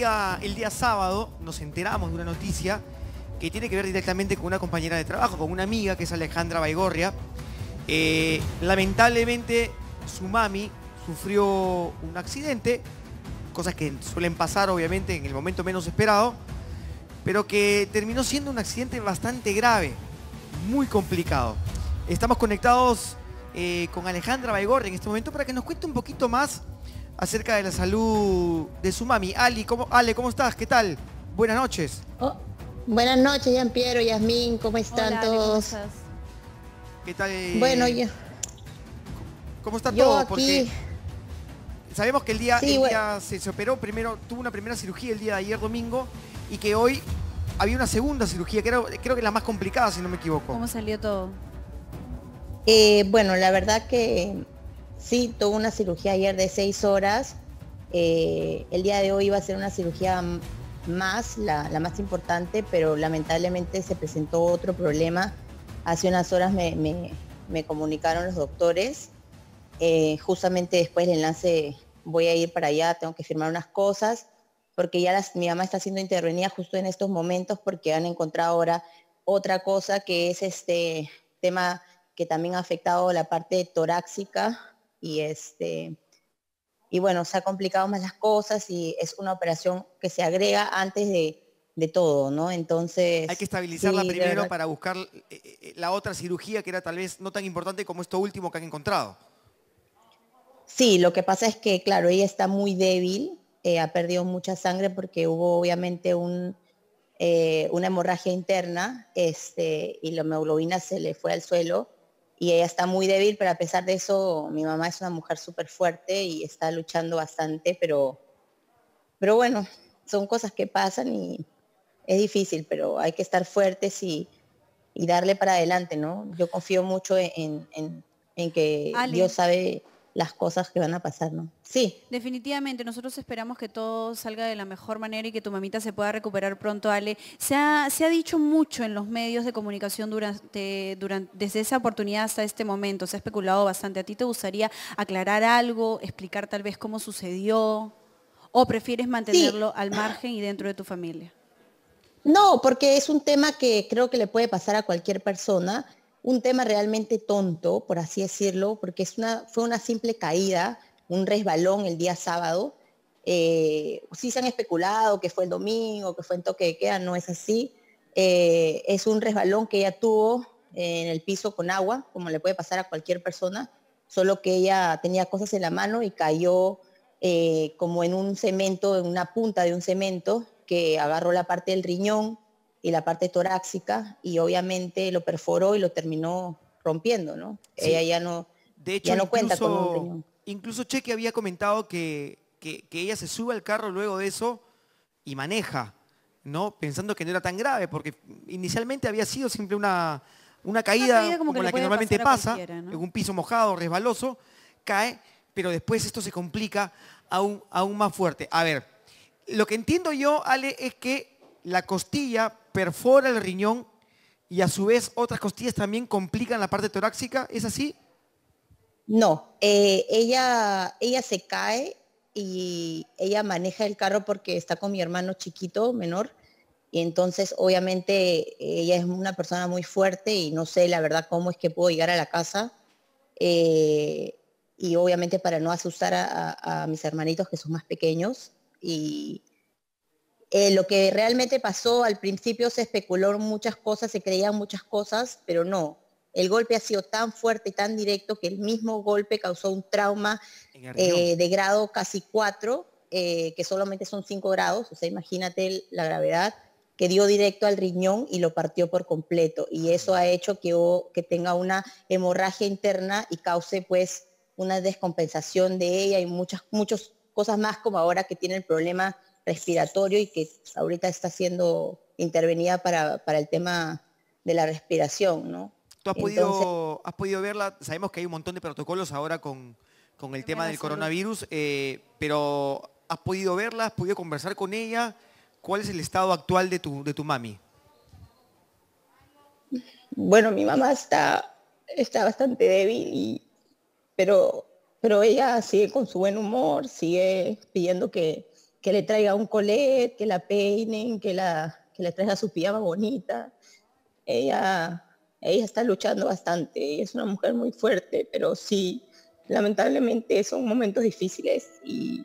el día sábado nos enteramos de una noticia que tiene que ver directamente con una compañera de trabajo, con una amiga que es Alejandra Baigorria. Eh, lamentablemente su mami sufrió un accidente, cosas que suelen pasar obviamente en el momento menos esperado, pero que terminó siendo un accidente bastante grave, muy complicado. Estamos conectados eh, con Alejandra Baigorria en este momento para que nos cuente un poquito más acerca de la salud de su mami. Ali, ¿cómo, Ale, ¿cómo estás? ¿Qué tal? Buenas noches. Oh, buenas noches, Jean Piero, Yasmín, ¿cómo están todos? ¿Qué tal? Bueno, yo. ¿Cómo está todo? Porque sabemos que el día, se, operó primero, tuvo una primera cirugía el día de ayer domingo y que hoy había una segunda cirugía, que creo que la más complicada, si no me equivoco. ¿Cómo salió todo? Eh, bueno, la verdad que Sí, tuvo una cirugía ayer de seis horas. Eh, el día de hoy iba a ser una cirugía más, la, más importante, pero lamentablemente se presentó otro problema. Hace unas horas me, comunicaron los doctores. Eh, justamente después del enlace voy a ir para allá, tengo que firmar unas cosas, porque ya mi mamá está siendo intervenida justo en estos momentos porque han encontrado ahora otra cosa que es este tema que también ha afectado la parte torácica y este y bueno, se ha complicado más las cosas y es una operación que se agrega antes de, todo, ¿no? Entonces... Hay que estabilizarla primero para buscar eh, eh, la otra cirugía que era tal vez no tan importante como esto último que han encontrado. Sí, lo que pasa es que, claro, ella está muy débil, eh, ha perdido mucha sangre porque hubo obviamente un, una hemorragia interna este, y la hemoglobina se le fue al suelo y ella está muy débil, pero a pesar de eso, mi mamá es una mujer súper fuerte y está luchando bastante, pero, pero bueno, son cosas que pasan y es difícil, pero hay que estar fuertes y, darle para adelante, ¿no? Yo confío mucho en, en que Dios sabe las cosas que van a pasar, ¿no? Sí. Definitivamente, nosotros esperamos que todo salga de la mejor manera y que tu mamita se pueda recuperar pronto, Ale. Se ha, se ha dicho mucho en los medios de comunicación durante, durante, desde esa oportunidad hasta este momento, se ha especulado bastante. ¿A ti te gustaría aclarar algo, explicar tal vez cómo sucedió? ¿O prefieres mantenerlo al margen y dentro de tu familia? No, porque es un tema que creo que le puede pasar a cualquier persona un tema realmente tonto, por así decirlo, porque fue una simple caída, un resbalón el día sábado. Eh, sí se han especulado que fue el domingo, que fue en toque de queda, no es así. Eh, es un resbalón que ella tuvo en el piso con agua, como le puede pasar a cualquier persona, solo que ella tenía cosas en la mano y cayó eh, como en un cemento, en una punta de un cemento que agarró la parte del riñón, y la parte torácica y obviamente lo perforó y lo terminó rompiendo, ¿no? Ella ya no, de hecho, no cuenta con un riñón. Incluso Cheque había comentado que, que, ella se sube al carro luego de eso y maneja, ¿no? Pensando que no era tan grave, porque inicialmente había sido siempre una, una caída, como, la que normalmente pasa, en un piso mojado, resbaloso, cae, pero después esto se complica aún, aún más fuerte. A ver, lo que entiendo yo, Ale, es que la costilla perfora el riñón y a su vez otras costillas también complican la parte torácica, ¿es así? No, eh, ella, ella se cae y ella maneja el carro porque está con mi hermano chiquito, menor, y entonces obviamente ella es una persona muy fuerte y no sé la verdad cómo es que puedo llegar a la casa. Eh, y obviamente para no asustar a, a, mis hermanitos que son más pequeños. Y, eh, lo que realmente pasó, al principio se especuló muchas cosas, se creían muchas cosas, pero no. El golpe ha sido tan fuerte y tan directo que el mismo golpe causó un trauma eh, de grado casi 4, eh, que solamente son 5 grados, o sea, imagínate la gravedad, que dio directo al riñón y lo partió por completo. Y eso ha hecho que, que tenga una hemorragia interna y cause pues una descompensación de ella y muchas, muchas cosas más como ahora que tiene el problema respiratorio y que ahorita está siendo intervenida para, el tema de la respiración, ¿no? ¿Tú has, podido, has podido verla? Sabemos que hay un montón de protocolos ahora con, el tema del coronavirus, eh, pero ¿has podido verla? ¿Has podido conversar con ella? ¿Cuál es el estado actual de tu, de tu mami? Bueno, mi mamá está, está bastante débil, pero, pero ella sigue con su buen humor, sigue pidiendo que, que le traiga un colet, que la peinen, que, la, que le traiga su pijama bonita. Ella, ella está luchando bastante, es una mujer muy fuerte, pero sí, lamentablemente son momentos difíciles y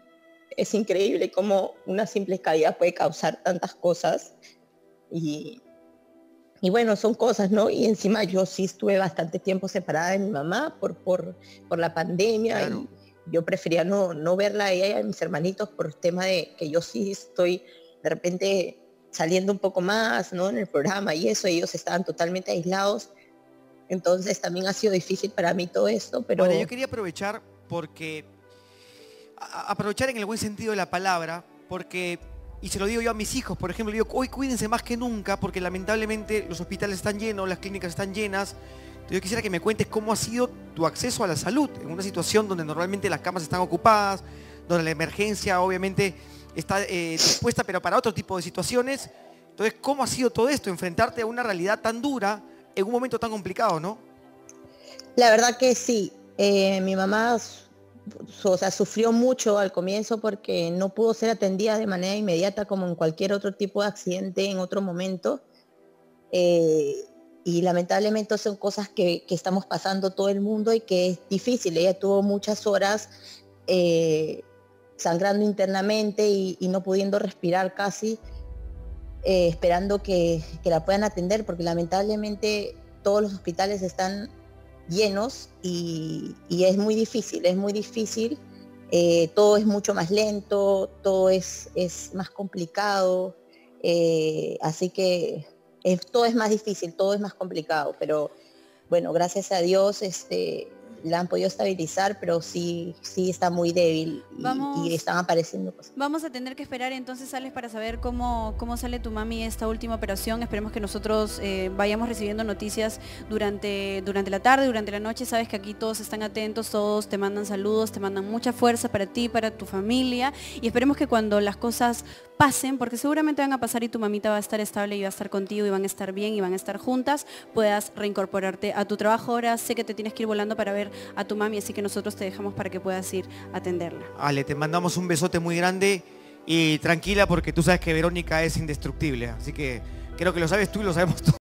es increíble cómo una simple caída puede causar tantas cosas. Y, y bueno, son cosas, ¿no? Y encima yo sí estuve bastante tiempo separada de mi mamá por, por, por la pandemia. Yo prefería no, no verla a y mis hermanitos por el tema de que yo sí estoy de repente saliendo un poco más, ¿no? En el programa y eso, ellos estaban totalmente aislados. Entonces también ha sido difícil para mí todo esto, pero... Bueno, yo quería aprovechar porque... aprovechar en el buen sentido de la palabra, porque... Y se lo digo yo a mis hijos, por ejemplo, digo, hoy cuídense más que nunca, porque lamentablemente los hospitales están llenos, las clínicas están llenas. Yo quisiera que me cuentes cómo ha sido tu acceso a la salud en una situación donde normalmente las camas están ocupadas, donde la emergencia obviamente está eh, dispuesta, pero para otro tipo de situaciones. Entonces, ¿cómo ha sido todo esto? Enfrentarte a una realidad tan dura en un momento tan complicado, ¿no? La verdad que sí. Eh, mi mamá o sea, sufrió mucho al comienzo porque no pudo ser atendida de manera inmediata como en cualquier otro tipo de accidente en otro momento. Eh, y lamentablemente son cosas que, estamos pasando todo el mundo y que es difícil. Ella tuvo muchas horas eh, sangrando internamente y, no pudiendo respirar casi, esperando que, que la puedan atender, porque lamentablemente todos los hospitales están llenos y, es muy difícil, es muy difícil. Eh, todo es mucho más lento, todo es, es más complicado, eh, así que todo es más difícil, todo es más complicado, pero bueno, gracias a Dios este, la han podido estabilizar, pero sí, sí está muy débil y, están apareciendo cosas. Vamos a tener que esperar entonces, Alex, para saber cómo, cómo sale tu mami esta última operación. Esperemos que nosotros eh, vayamos recibiendo noticias durante, durante la tarde, durante la noche. Sabes que aquí todos están atentos, todos te mandan saludos, te mandan mucha fuerza para ti, para tu familia. Y esperemos que cuando las cosas pasen, porque seguramente van a pasar y tu mamita va a estar estable y va a estar contigo y van a estar bien y van a estar juntas, puedas reincorporarte a tu trabajo. Ahora sé que te tienes que ir volando para ver a tu mami, así que nosotros te dejamos para que puedas ir a atenderla. Ale, te mandamos un besote muy grande y tranquila porque tú sabes que Verónica es indestructible, así que creo que lo sabes tú y lo sabemos todos.